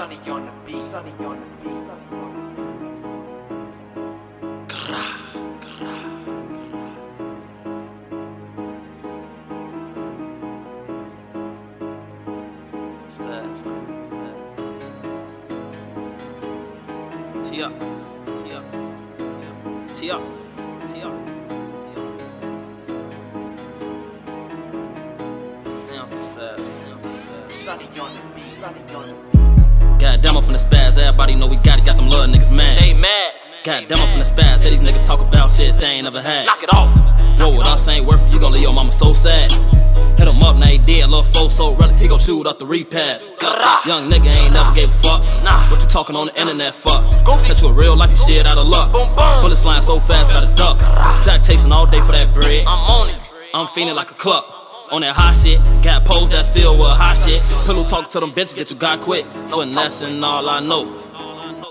Sunny on the beat. Sunny on the beat. Spaz, man. Tee up. Tee up. Tee up. Tee up. Now for spaz. Now for spaz. Sunny on the beat. Sunny on the beat. Got demo from the spaz, everybody know we got it, got them little niggas mad. They mad. Got demo from the spaz, say these niggas talk about shit they ain't never had. Knock it off. Whoa, what us ain't worth it, you gon' leave your mama so sad. Hit him up, now he dead, little foe so relics, he gon' shoot up the repass. Young nigga ain't never gave a fuck. Nah, what you talking on the internet fuck? Catch you a real life, you shit out of luck. Boom, boom. Bullets flying so fast, gotta duck. Sat chasing all day for that bread. I'm on it. I'm feeling like a cluck. On that hot shit, got pose that's filled with hot shit. Pillow talk to them bitches that you got quick. Finessing all I know.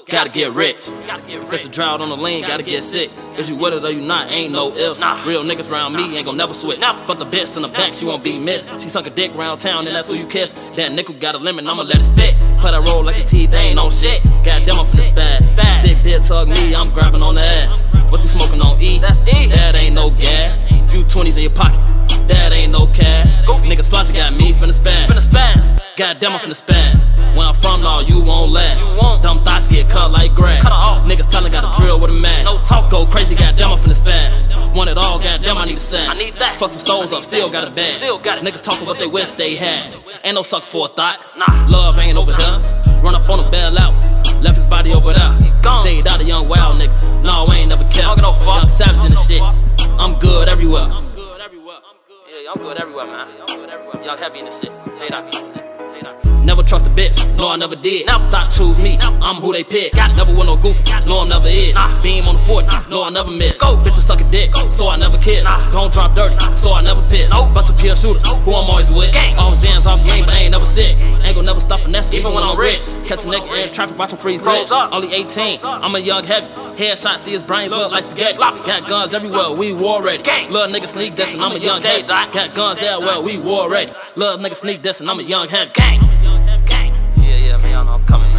Gotta get rich. If it's a drought on the lane, gotta get sick. Is you with it or you not? Ain't no ifs. Real niggas around me ain't gon' never switch. Fuck the bitch in the back, she won't be missed. She sunk a dick round town and that's who you kiss. That nickel got a lemon, I'ma let it spit. Put a roll like a T, they ain't no shit. Goddamn, I'm from the spaz. Dick bitch tug me, I'm grabbing on the ass. What you smoking on E? That's E. That ain't no gas. Few 20s in your pocket. That ain't no cash. Niggas flashing got me finna spaz. The spaz. Goddamn, I'm the spaz. Where I'm from, now you won't last. You won't. Dumb thoughts get cut like grass. Cut off. Niggas telling got a drill with a mask. No talk, go crazy. Goddamn, I'm finna the spaz. Want it all, goddamn, I need a sack. I need that. Fuck some stones up, still got a bag. Still got it. Niggas talking what they wish they had. Ain't no sucker for a thought. Nah, love ain't over here. Run up on a bail out. Left his body over there. JDOT a young wild nigga. No, ain't never kept. No fuck. Young savage in the shit. I'm good everywhere. I'm good everywhere. Yeah, I'm good everywhere, man. I'm good everywhere. Young heavy in the shit. JDOT. Never trust a bitch, no I never did. Never thought choose me, I'm who they pick. Never with no goofy, no I never is. Beam on the 40, no I never miss. Go, bitches suck a dick, so I never kiss. Gon' drop dirty, so I never piss. Bunch of pure shooters, who I'm always with. All Xans off game, but I ain't never sick. Ain't gon' never stop finesse, even when I'm rich. Catch a nigga in traffic, watch him freeze rich. Only 18, I'm a young heavy. Headshot, see his brains look like spaghetti. Got guns everywhere, we war ready. Little nigga sneak this and I'm a young heavy. Got guns everywhere, we war ready. Little nigga sneak this and I'm a young heavy. Gang. Know I'm coming,